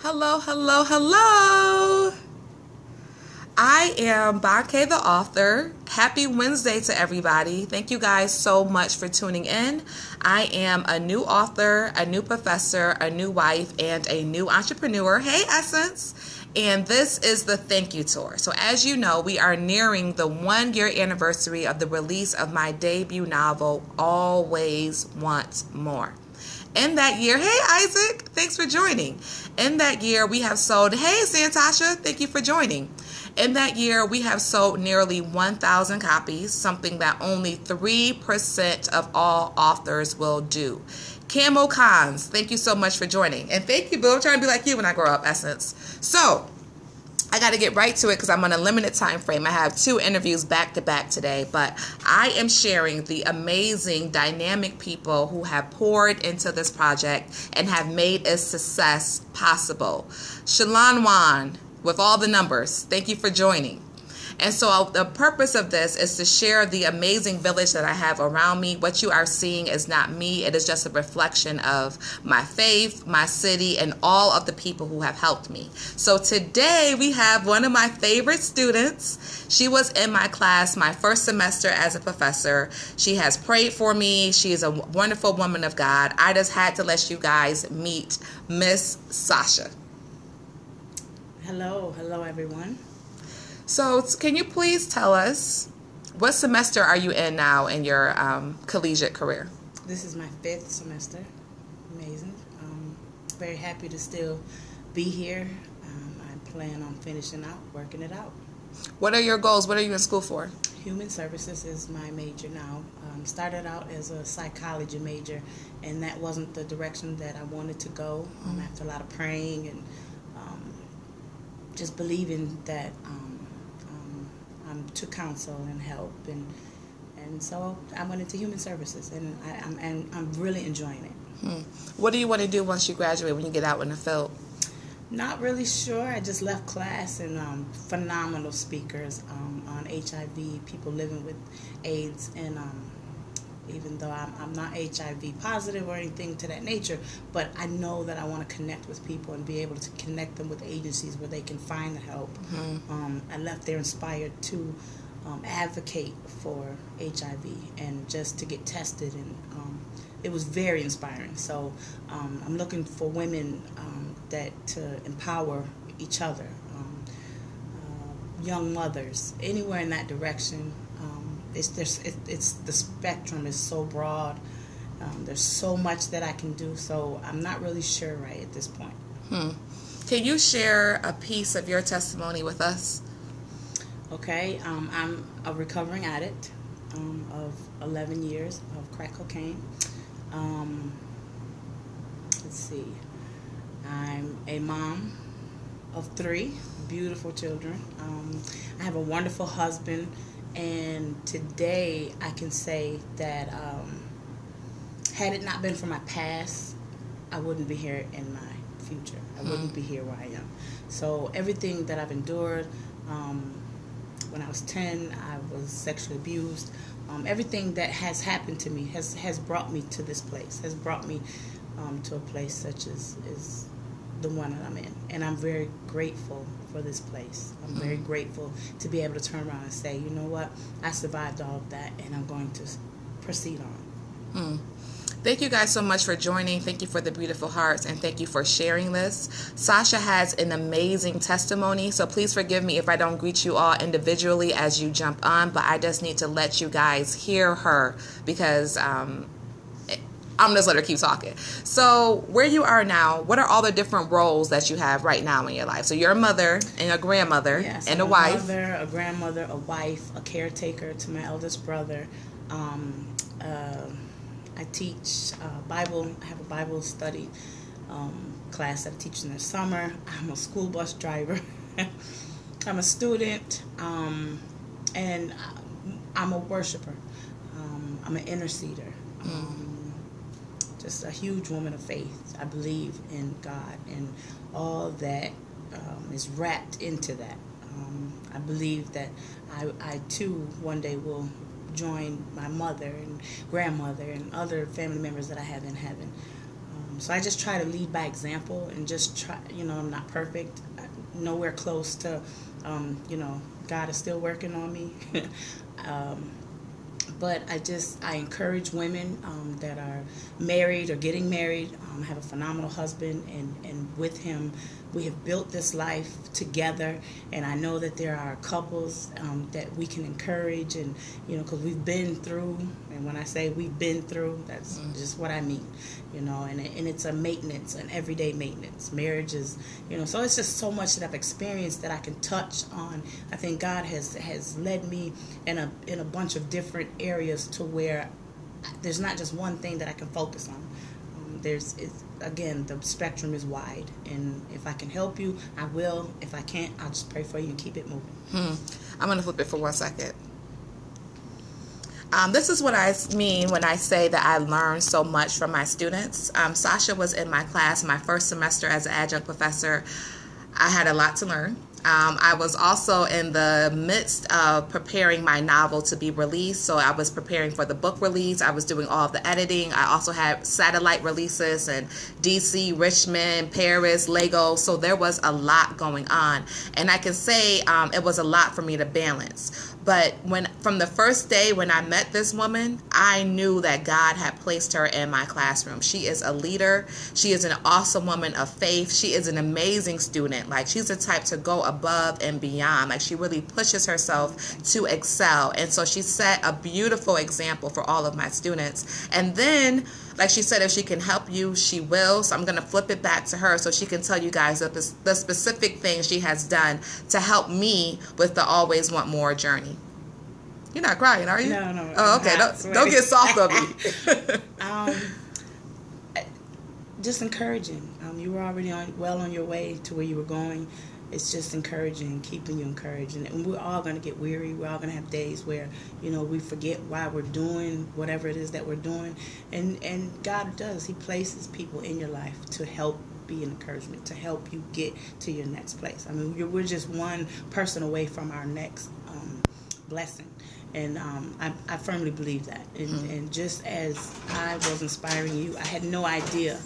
Hello, hello, hello. I am Banke the author. Happy Wednesday to everybody. Thank you guys so much for tuning in. I am a new author, a new professor, a new wife, and a new entrepreneur. Hey, Essence. And this is the thank you tour. So, as you know, we are nearing the one year anniversary of the release of my debut novel, Always Want More. In that year, hey Isaac, thanks for joining. In that year, we have sold, hey Santasha, thank you for joining. In that year, we have sold nearly 1,000 copies, something that only 3% of all authors will do. Camo Cons, thank you so much for joining. And thank you, Bill. I'm trying to be like you when I grow up, Essence. So, I got to get right to it because I'm on a limited time frame. I have two interviews back to back today, but I am sharing the amazing, dynamic people who have poured into this project and have made its success possible. Shalon Wan, with all the numbers, thank you for joining. And so, uh, the purpose of this is to share the amazing village that I have around me. What you are seeing is not me, it is just a reflection of my faith, my city, and all of the people who have helped me. So, today we have one of my favorite students. She was in my class my first semester as a professor. She has prayed for me. She is a wonderful woman of God. I just had to let you guys meet Miss Sasha. Hello, hello everyone. So, can you please tell us what semester are you in now in your um, collegiate career? This is my fifth semester. Amazing. Um, very happy to still be here. Um, I plan on finishing out, working it out. What are your goals? What are you in school for? Human services is my major now. Um, started out as a psychology major, and that wasn't the direction that I wanted to go. Um. After a lot of praying and um, just believing that um, to counsel and help and and so I went into human services and I, am and I'm really enjoying it. Hmm. What do you want to do once you graduate when you get out in the field? Not really sure. I just left class and um, phenomenal speakers um, on HIV, people living with AIDS, and um, even though I'm, I'm not HIV positive or anything to that nature, but I know that I want to connect with people and be able to connect them with agencies where they can find the help. Mm-hmm. Um, I left there inspired to um, advocate for HIV and just to get tested, and um, it was very inspiring. So um, I'm looking for women um, that to empower each other, um, uh, young mothers, anywhere in that direction it's there's it, it's the spectrum is so broad. Um, there's so much that I can do, so I'm not really sure right at this point. Hmm. Can you share a piece of your testimony with us? Okay, um, I'm a recovering addict um, of 11 years of crack cocaine. Um, let's see, I'm a mom of three beautiful children. Um, I have a wonderful husband and today I can say that um, had it not been for my past, I wouldn't be here in my future. I mm-hmm. wouldn't be here where I am. So everything that I've endured, um, when I was 10, I was sexually abused. Um, everything that has happened to me has, has brought me to this place, has brought me um, to a place such as is the one that I'm in. And I'm very grateful for this place. I'm mm-hmm. very grateful to be able to turn around and say, you know what, I survived all of that and I'm going to proceed on. Hmm. Thank you guys so much for joining. Thank you for the beautiful hearts and thank you for sharing this. Sasha has an amazing testimony, so please forgive me if I don't greet you all individually as you jump on, but I just need to let you guys hear her because um, I'm just let her keep talking. So, where you are now, what are all the different roles that you have right now in your life? So, you're a mother and a grandmother yes, and a, a wife. A mother, a grandmother, a wife, a caretaker to my eldest brother. Um, uh, I teach uh, Bible. I have a Bible study um, class that I teach in the summer. I'm a school bus driver. I'm a student, um, and I'm a worshiper. Um, I'm an interceder. Mm just a huge woman of faith. I believe in God and all that um, is wrapped into that. Um, I believe that I, I too one day will join my mother and grandmother and other family members that I have in heaven. Um, Um, so I just try to lead by example and just try. You know, I'm not perfect, nowhere close to. Um, you know, God is still working on me. but I just I encourage women um, that are married or getting married. Um, have a phenomenal husband, and and with him, we have built this life together. And I know that there are couples um, that we can encourage, and you know, because we've been through. And when I say we've been through, that's mm. just what I mean. You know, and and it's a maintenance, an everyday maintenance. Marriage is, you know, so it's just so much that I've experienced that I can touch on. I think God has has led me in a in a bunch of different areas to where there's not just one thing that I can focus on. There's again the spectrum is wide, and if I can help you, I will. If I can't, I'll just pray for you and keep it moving. Hmm. I'm gonna flip it for one second. Um, this is what I mean when I say that I learned so much from my students. Um, Sasha was in my class my first semester as an adjunct professor. I had a lot to learn. Um, I was also in the midst of preparing my novel to be released. So I was preparing for the book release. I was doing all of the editing. I also had satellite releases in DC, Richmond, Paris, Lagos. So there was a lot going on. And I can say um, it was a lot for me to balance. But when from the first day when I met this woman, I knew that God had placed her in my classroom. She is a leader. She is an awesome woman of faith. She is an amazing student. Like she's the type to go and beyond. Like she really pushes herself to excel. And so she set a beautiful example for all of my students. And then like she said, if she can help you, she will. So I'm going to flip it back to her so she can tell you guys the, the specific things she has done to help me with the always want more journey. You're not crying, are you? No, no. Oh, okay. Don't, don't, get soft on me. um, just encouraging. Um, you were already on well on your way to where you were going it's just encouraging, keeping you encouraged. And we're all going to get weary. We're all going to have days where, you know, we forget why we're doing whatever it is that we're doing. And, and God does. He places people in your life to help be an encouragement, to help you get to your next place. I mean, we're just one person away from our next um, blessing. And um, I, I, firmly believe that. And, mm-hmm. and just as I was inspiring you, I had no idea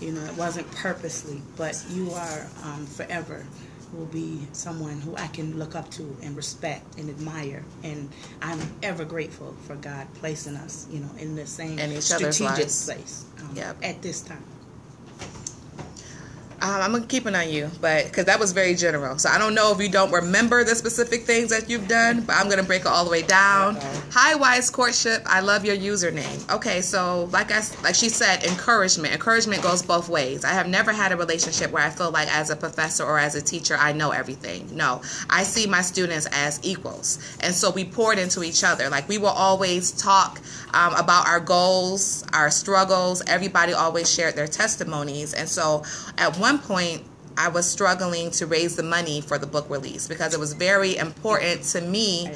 you know, it wasn't purposely, but you are um, forever will be someone who I can look up to and respect and admire. And I'm ever grateful for God placing us, you know, in the same strategic place um, yep. at this time. Um, I'm gonna keep eye on you, but because that was very general. So I don't know if you don't remember the specific things that you've done, but I'm gonna break it all the way down. Uh-oh. Hi, Wise Courtship. I love your username. Okay, so like I like she said, encouragement. Encouragement goes both ways. I have never had a relationship where I feel like as a professor or as a teacher I know everything. No, I see my students as equals, and so we poured into each other. Like we will always talk um, about our goals, our struggles. Everybody always shared their testimonies, and so at one one point, I was struggling to raise the money for the book release because it was very important to me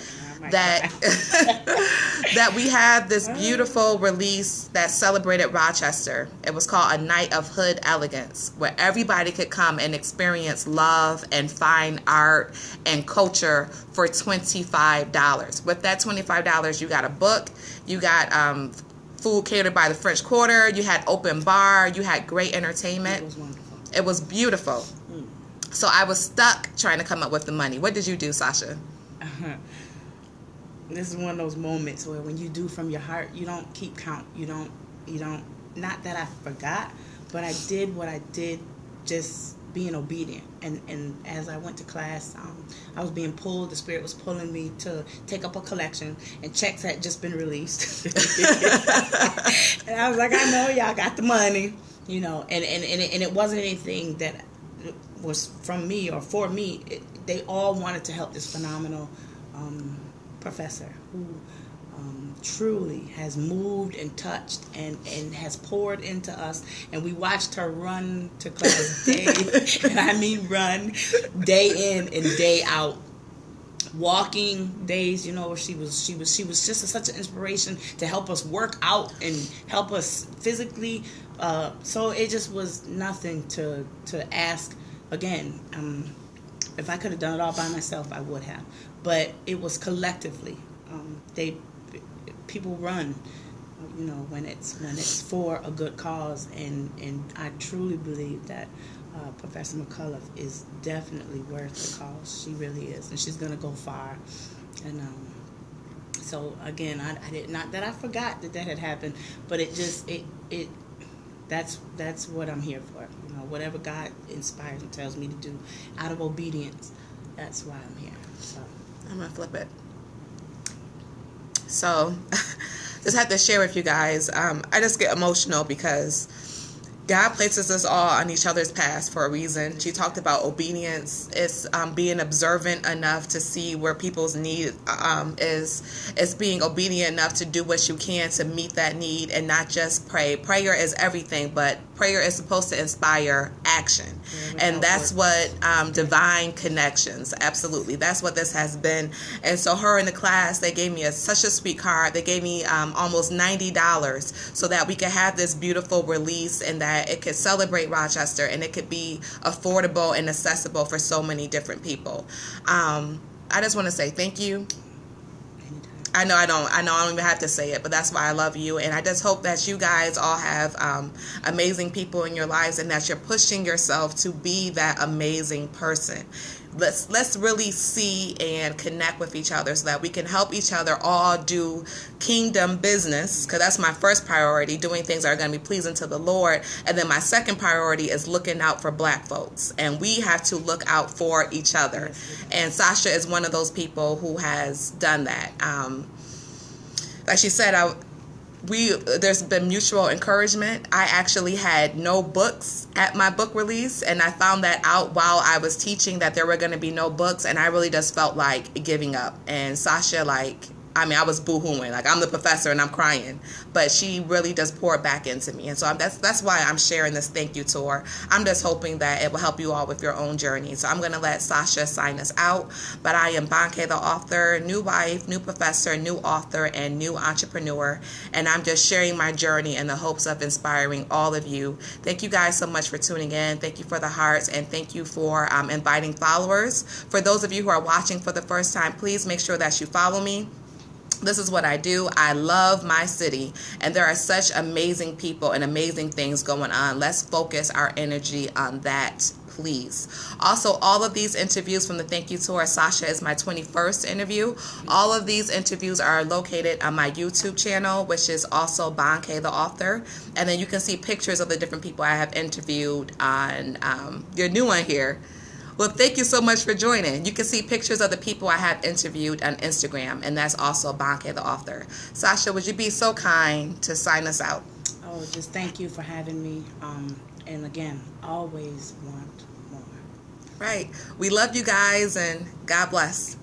that that we had this beautiful release that celebrated Rochester. It was called A Night of Hood Elegance, where everybody could come and experience love and fine art and culture for $25. With that $25, you got a book, you got um, food catered by the French Quarter, you had open bar, you had great entertainment. It was beautiful. So I was stuck trying to come up with the money. What did you do, Sasha? This is one of those moments where when you do from your heart, you don't keep count. You don't, you don't, not that I forgot, but I did what I did just being obedient. And, and as I went to class, um, I was being pulled. The Spirit was pulling me to take up a collection, and checks had just been released. and I was like, I know y'all got the money you know, and and and it, and it wasn't anything that was from me or for me. It, they all wanted to help this phenomenal um, professor who um, truly has moved and touched and, and has poured into us. And we watched her run to class day, and I mean run, day in and day out walking days you know she was she was she was just a, such an inspiration to help us work out and help us physically uh, so it just was nothing to to ask again. Um, if I could have done it all by myself, I would have. But it was collectively. Um, they people run you know, when it's when it's for a good cause, and and I truly believe that uh, Professor McCullough is definitely worth the cause. She really is, and she's gonna go far. And um, so again, I, I did not that I forgot that that had happened, but it just it it that's that's what I'm here for. You know, whatever God inspires and tells me to do, out of obedience, that's why I'm here. So I'm gonna flip it. So, just have to share with you guys. Um, I just get emotional because God places us all on each other's paths for a reason. She talked about obedience. It's um, being observant enough to see where people's need um, is. It's being obedient enough to do what you can to meet that need and not just pray. Prayer is everything, but prayer is supposed to inspire action. Mm-hmm. And that's what um, divine connections, absolutely. That's what this has been. And so, her in the class, they gave me a, such a sweet card. They gave me um, almost $90 so that we could have this beautiful release and that that it could celebrate Rochester and it could be affordable and accessible for so many different people. Um, I just want to say thank you. I know I don't. I know I don't even have to say it, but that's why I love you, and I just hope that you guys all have um, amazing people in your lives, and that you're pushing yourself to be that amazing person let's let's really see and connect with each other so that we can help each other all do kingdom business. Because that's my first priority doing things that are going to be pleasing to the lord. And then my second priority is looking out for black folks. And we have to look out for each other. And sasha is one of those people who has done that. Um, like she said i we there's been mutual encouragement. I actually had no books at my book release and I found that out while I was teaching that there were going to be no books and I really just felt like giving up. And Sasha like I mean, I was boohooing. Like I'm the professor and I'm crying, but she really does pour it back into me, and so I'm, that's that's why I'm sharing this thank you tour. I'm just hoping that it will help you all with your own journey. So I'm gonna let Sasha sign us out. But I am Banke, the author, new wife, new professor, new author, and new entrepreneur, and I'm just sharing my journey in the hopes of inspiring all of you. Thank you guys so much for tuning in. Thank you for the hearts, and thank you for um, inviting followers. For those of you who are watching for the first time, please make sure that you follow me this is what I do. I love my city, and there are such amazing people and amazing things going on. Let's focus our energy on that, please. Also, all of these interviews from the Thank You Tour, Sasha is my 21st interview. All of these interviews are located on my YouTube channel, which is also Banke the author. And then you can see pictures of the different people I have interviewed on um, your new one here. Well, thank you so much for joining. You can see pictures of the people I have interviewed on Instagram, and that's also Banke, the author. Sasha, would you be so kind to sign us out? Oh, just thank you for having me. Um, and again, always want more. Right. We love you guys, and God bless.